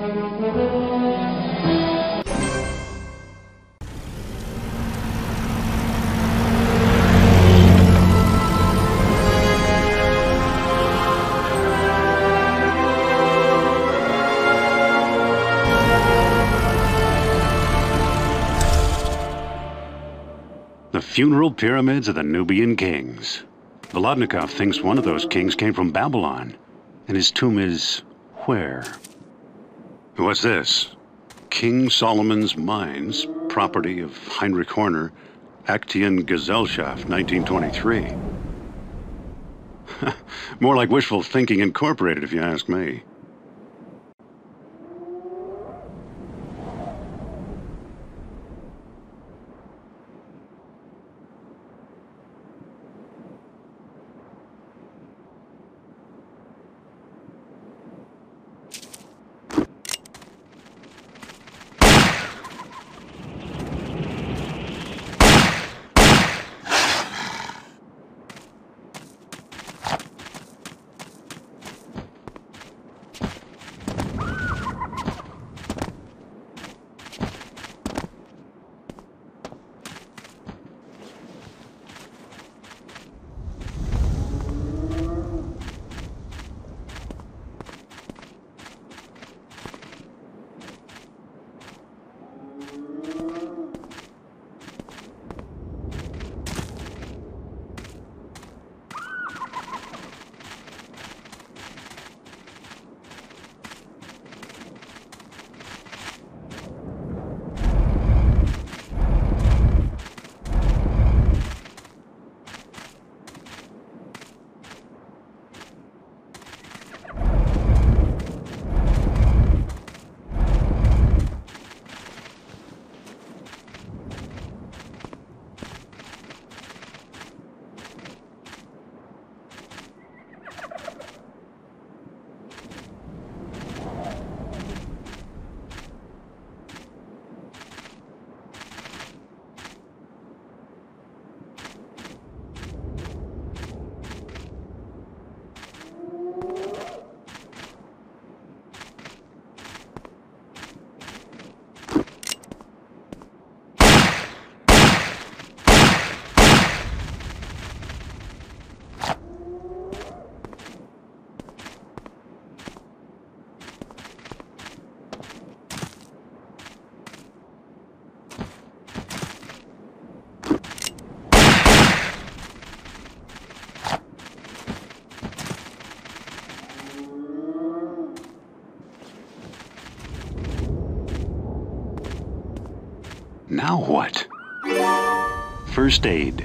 The funeral pyramids of the Nubian kings. Volodnikov thinks one of those kings came from Babylon, and his tomb is where? What's this? King Solomon's Mines, property of Heinrich Horner, Aktien Gesellschaft, 1923. More like wishful thinking incorporated, if you ask me. Now what? First aid.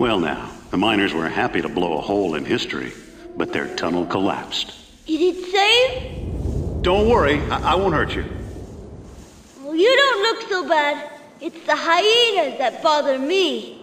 Well, now, the miners were happy to blow a hole in history, but their tunnel collapsed. Is it safe? Don't worry, I, I won't hurt you. Well, you don't look so bad. It's the hyenas that bother me.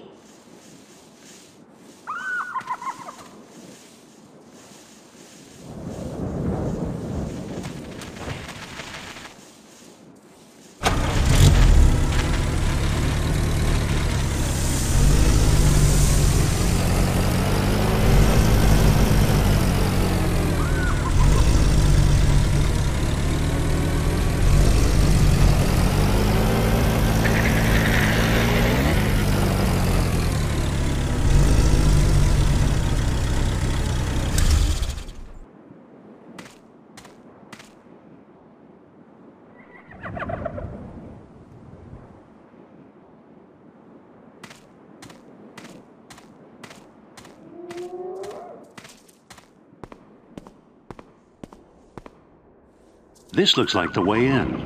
This looks like the way in.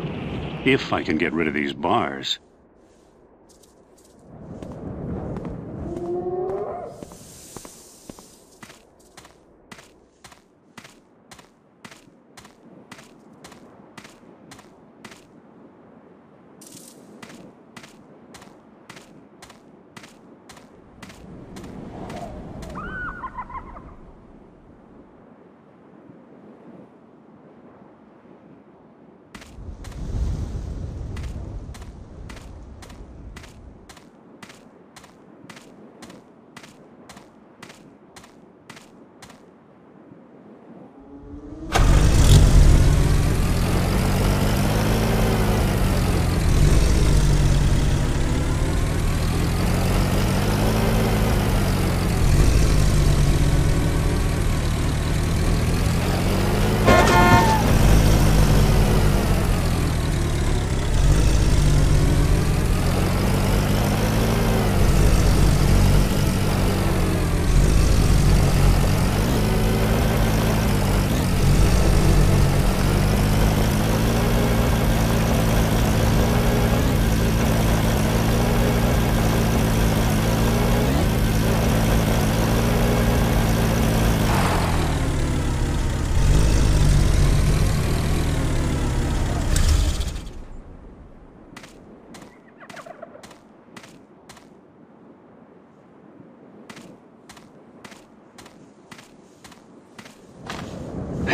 If I can get rid of these bars.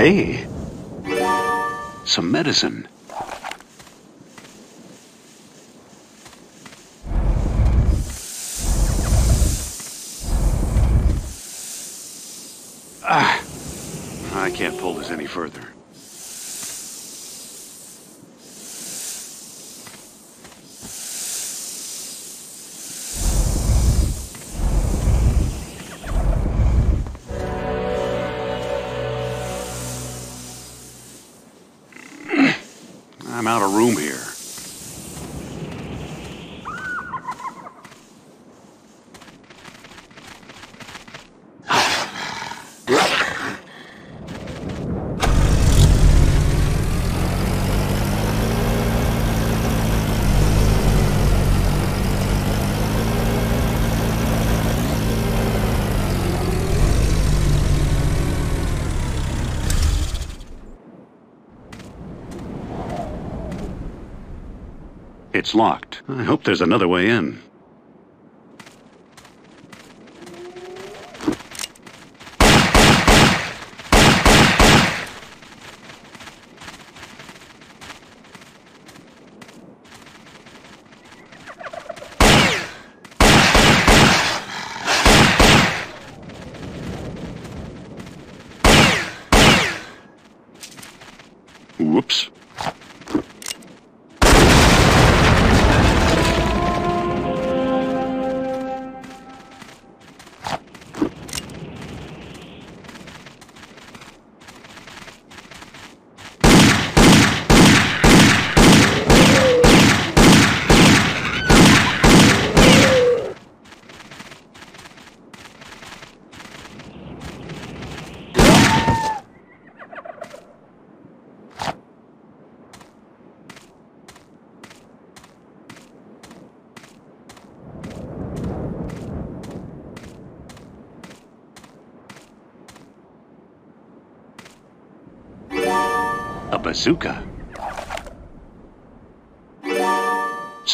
Hey, some medicine. Ah, I can't pull this any further. It's locked. I hope there's another way in.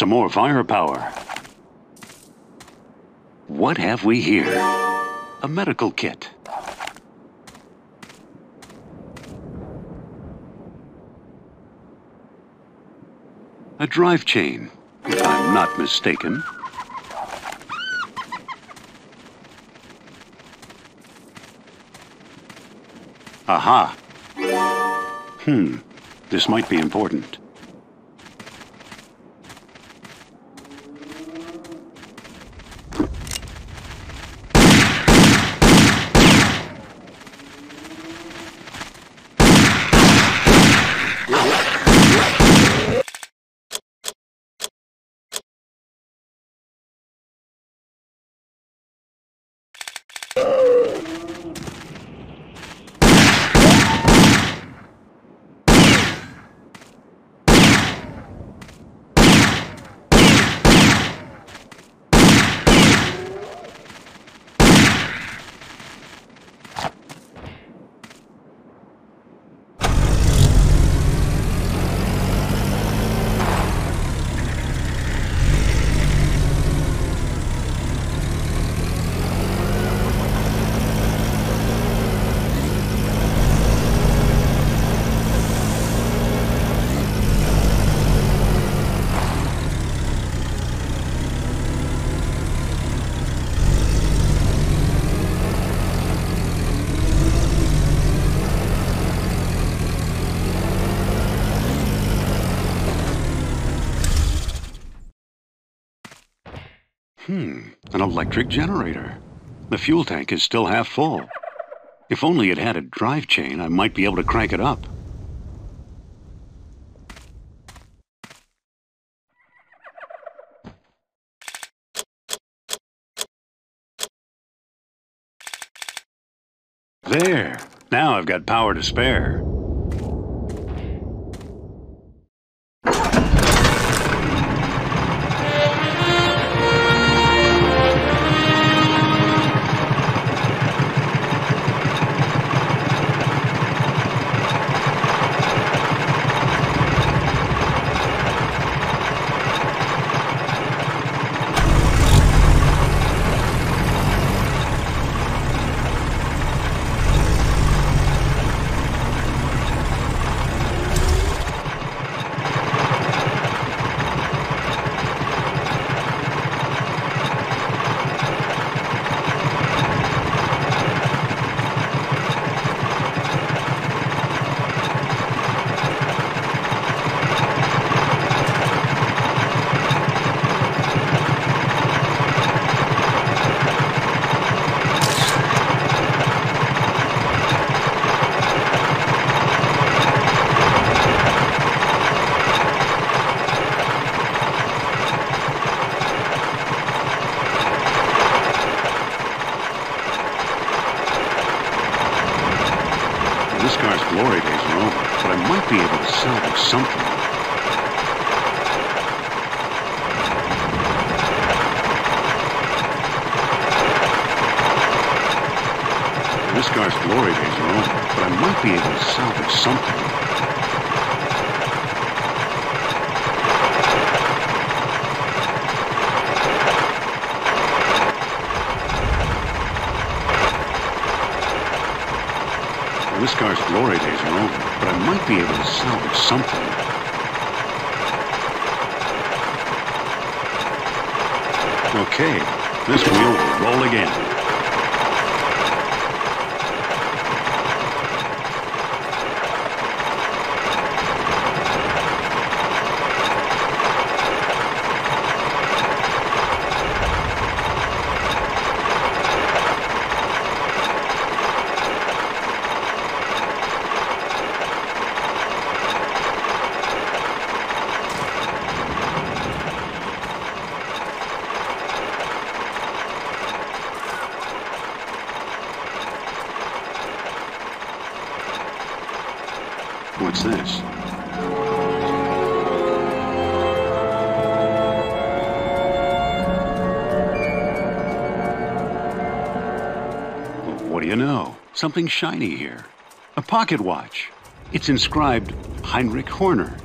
Some more firepower. What have we here? A medical kit. A drive chain, if I'm not mistaken. Aha! Hmm, this might be important. Hmm, an electric generator. The fuel tank is still half full. If only it had a drive chain, I might be able to crank it up. There! Now I've got power to spare. something shiny here. A pocket watch. It's inscribed Heinrich Horner.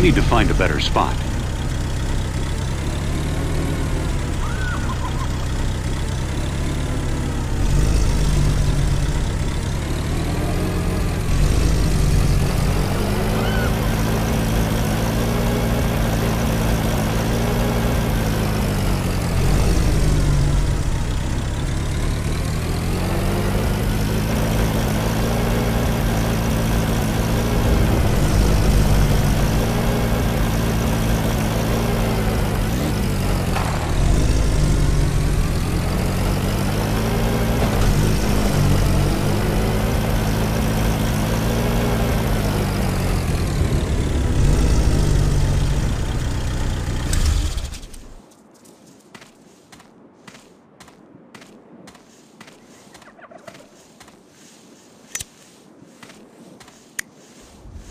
I need to find a better spot.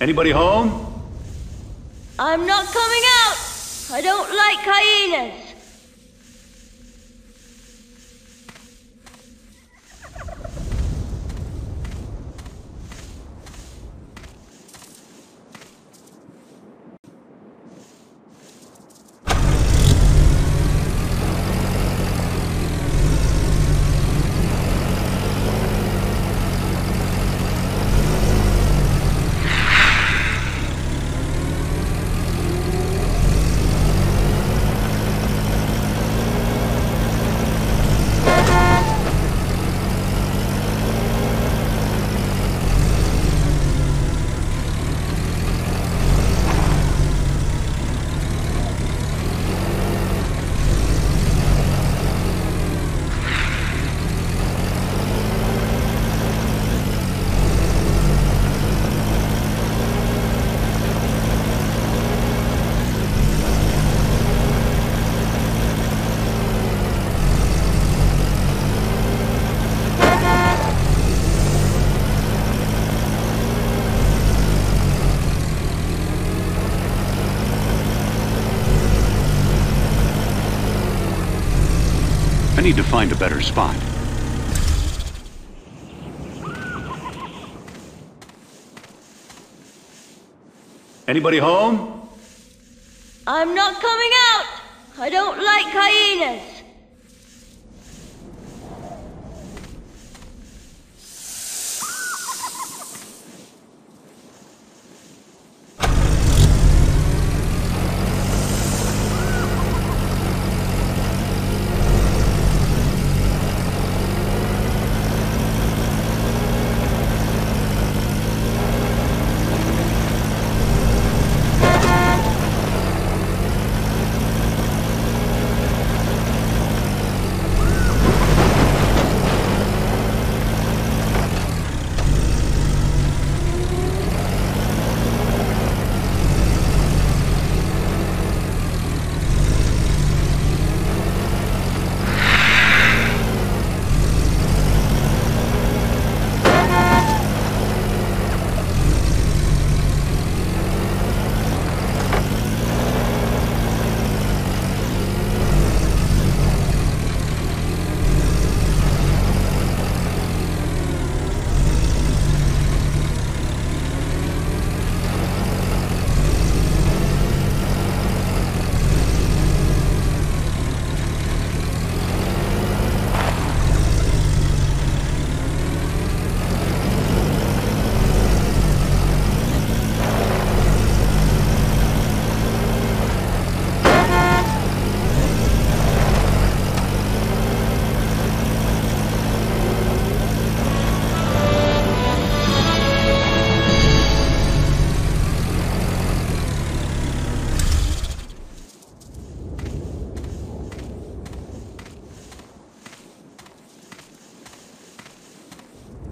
Anybody home? I'm not coming out! I don't like hyenas! Need to find a better spot. Anybody home? I'm not coming out! I don't like hyenas!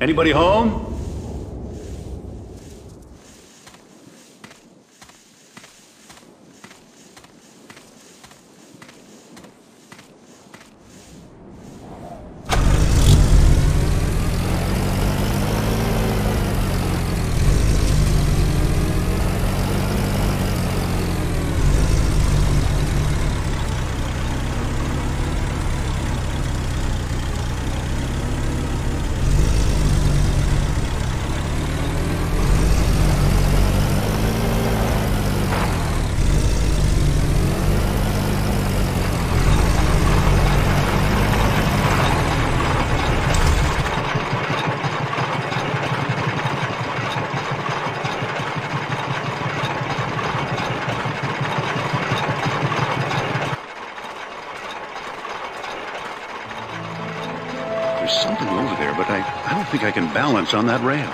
Anybody home? There's something over there, but I, I don't think I can balance on that rail.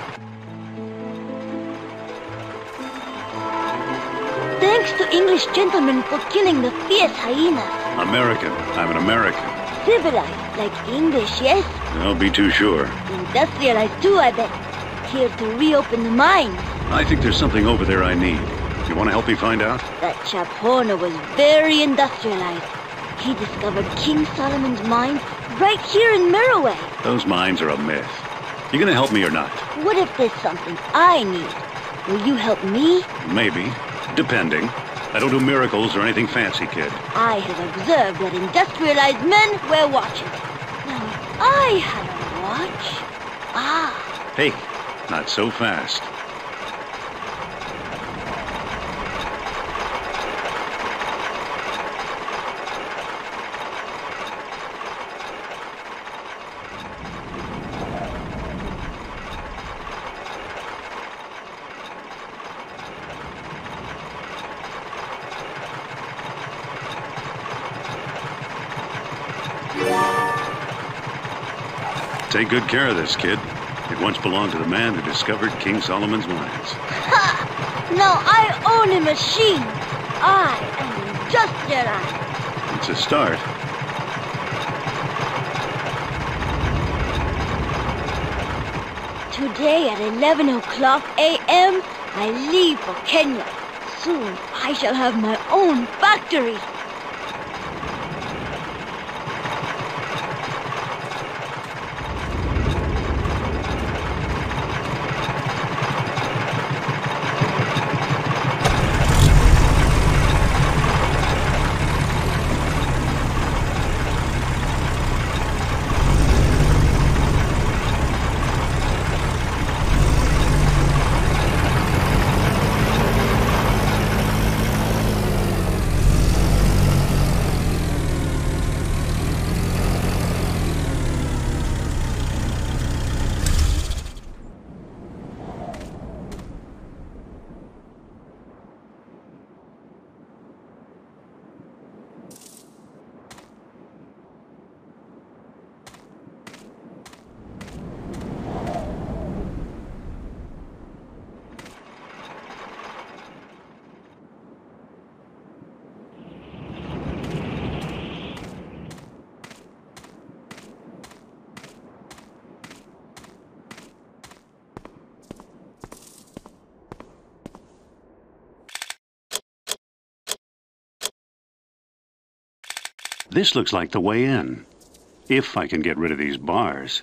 Thanks to English gentlemen for killing the fierce hyenas. American. I'm an American. Civilized, like English, yes? Don't be too sure. Industrialized too, I bet. Here to reopen the mine. I think there's something over there I need. You want to help me find out? That chap Horner was very industrialized. He discovered King Solomon's mine right here in Meroë. Those mines are a myth. You gonna help me or not? What if there's something I need? Will you help me? Maybe. Depending. I don't do miracles or anything fancy, kid. I have observed that industrialized men wear watches. Now, if I had a watch... Ah, Hey, not so fast. Take good care of this, kid. It once belonged to the man who discovered King Solomon's mines. now I own a machine. I am industrialized. It's a start. Today at 11 o'clock a.m., I leave for Kenya. Soon I shall have my own factory. This looks like the way in. If I can get rid of these bars.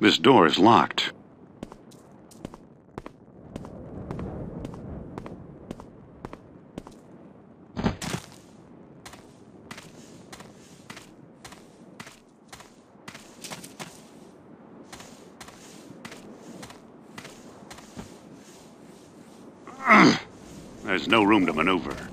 This door is locked. There's no room to maneuver.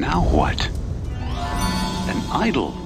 Now what? An idol.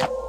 you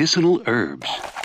Medicinal herbs.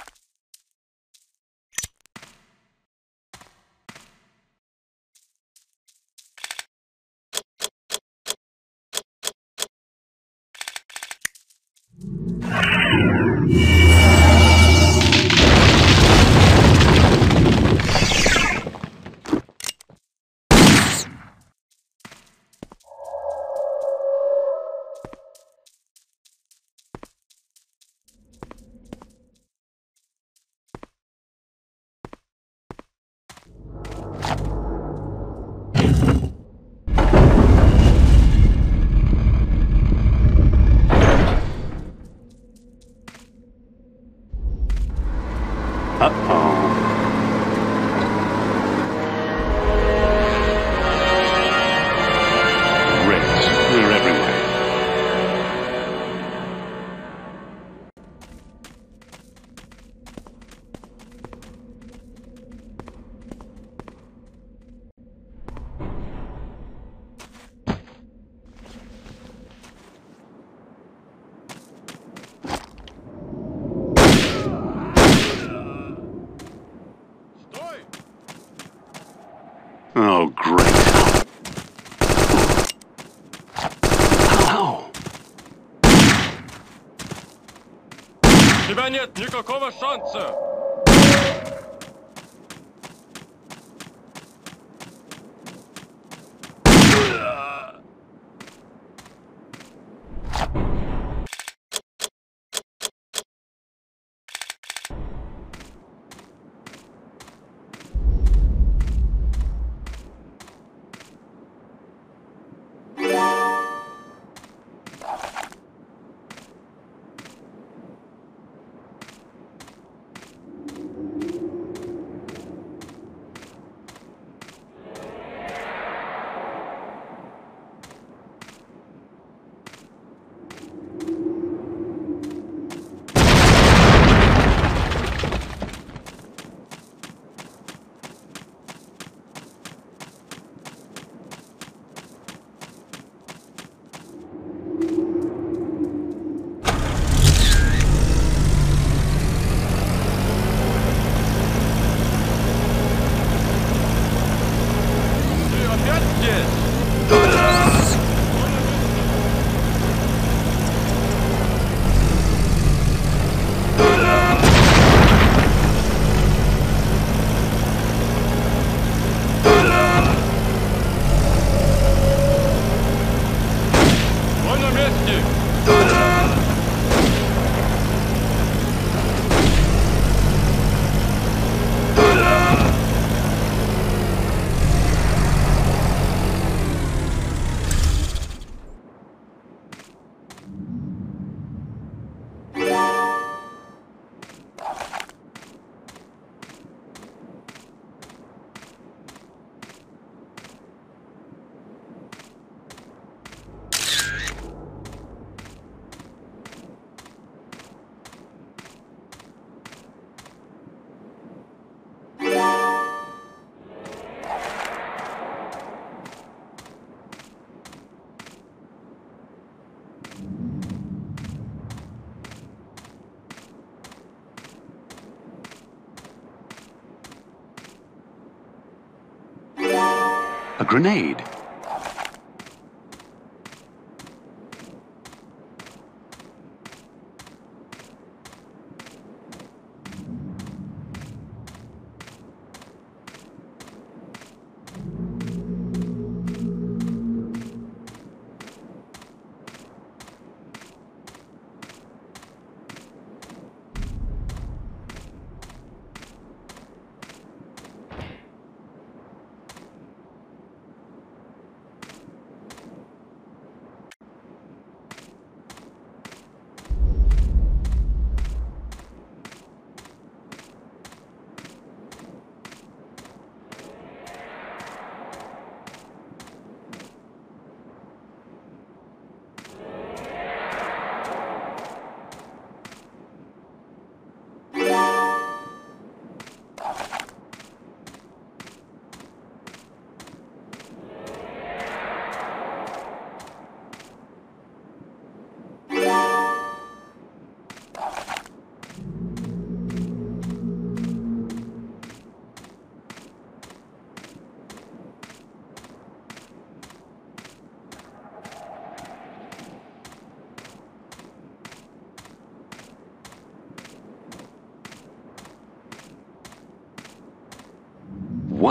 Grenade.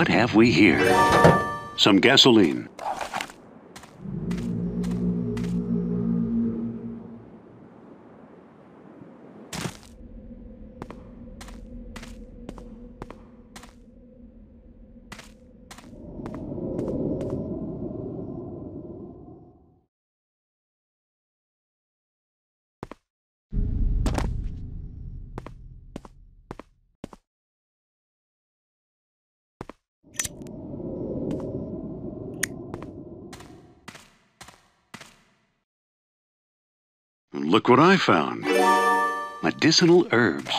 What have we here? Some gasoline. Look what I found. Medicinal herbs.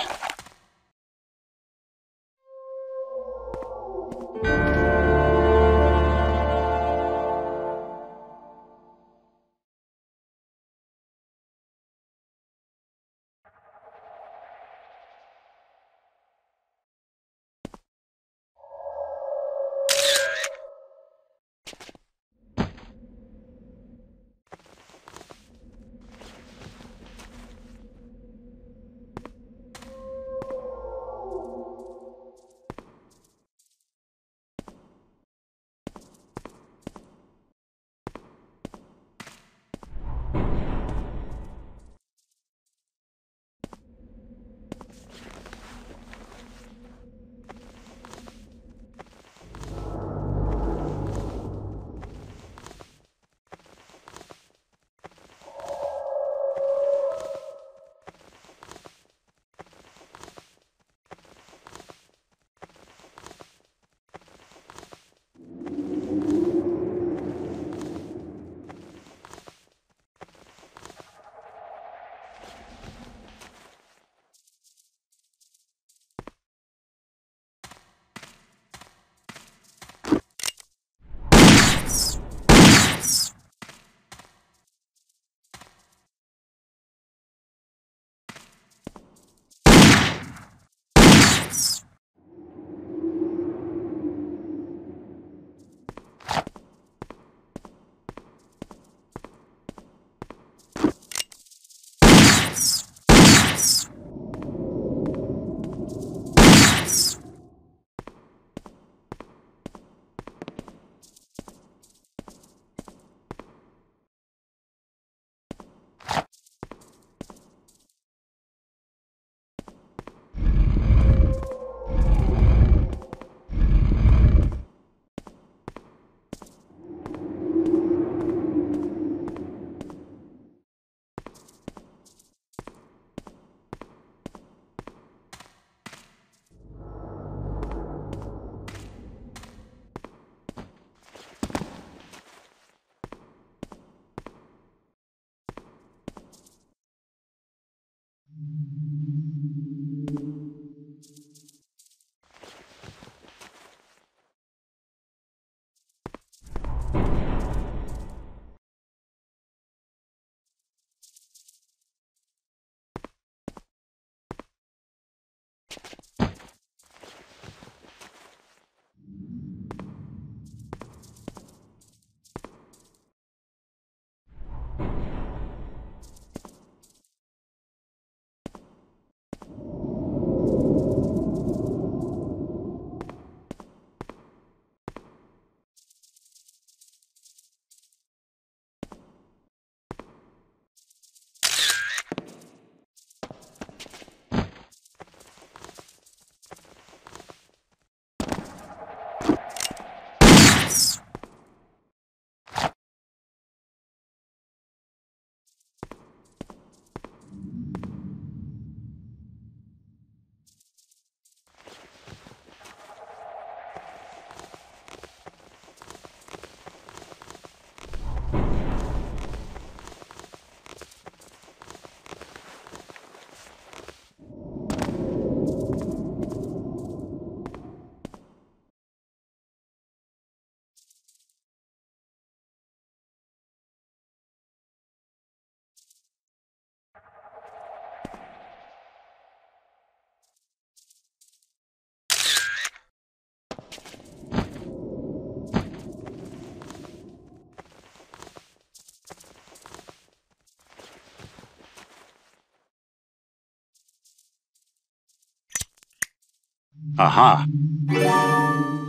Aha!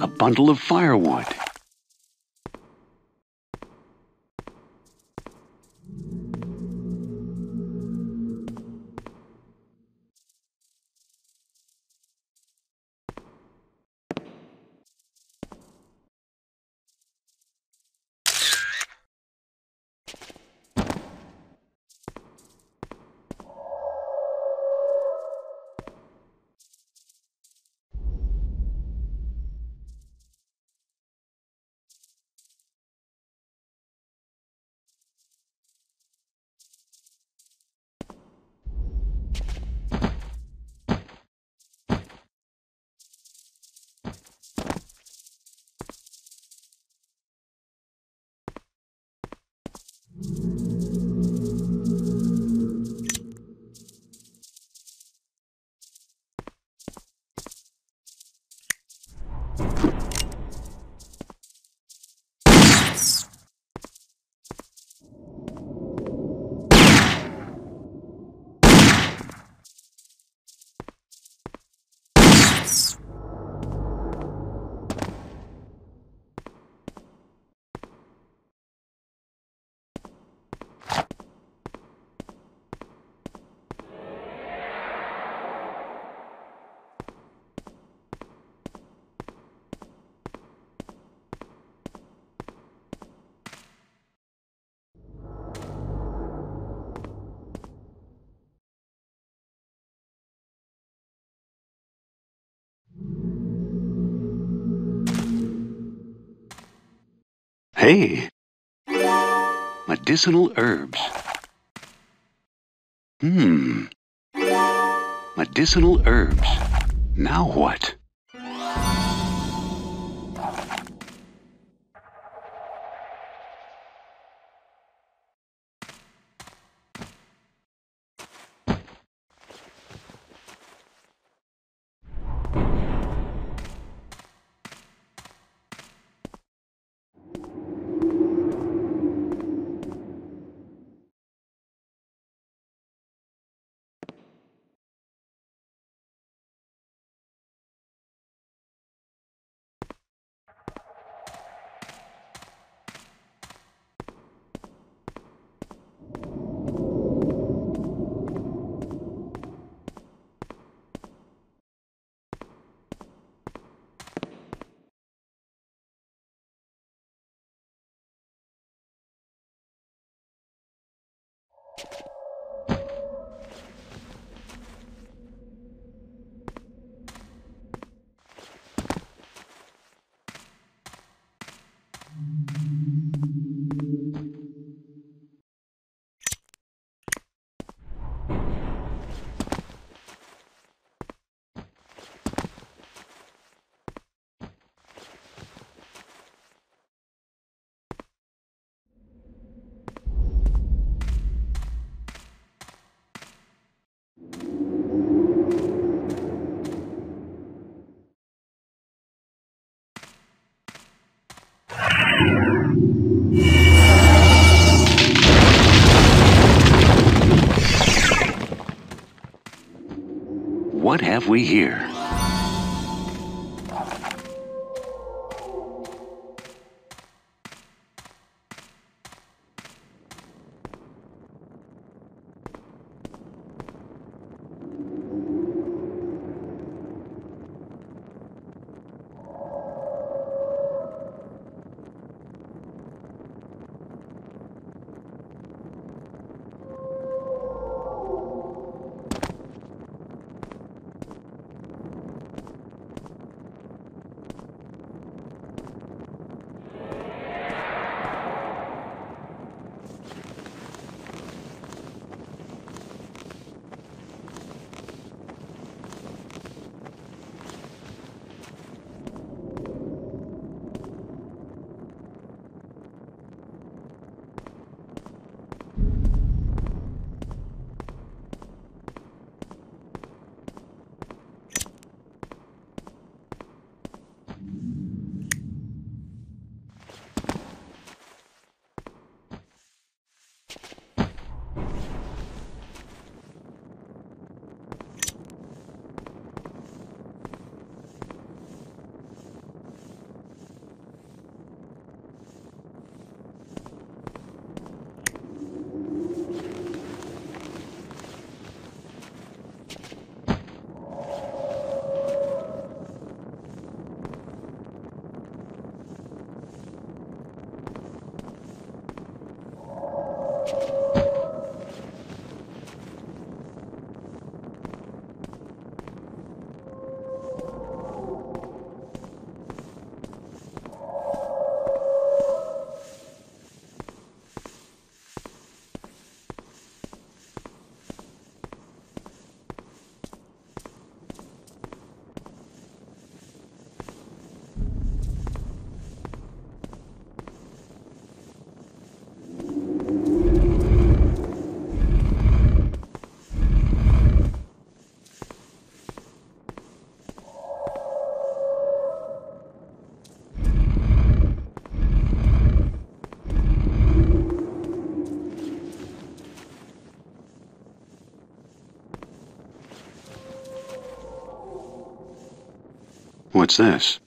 A bundle of firewood. Hey! Medicinal herbs. Hmm. Medicinal herbs. Now what? Have we here? What's this?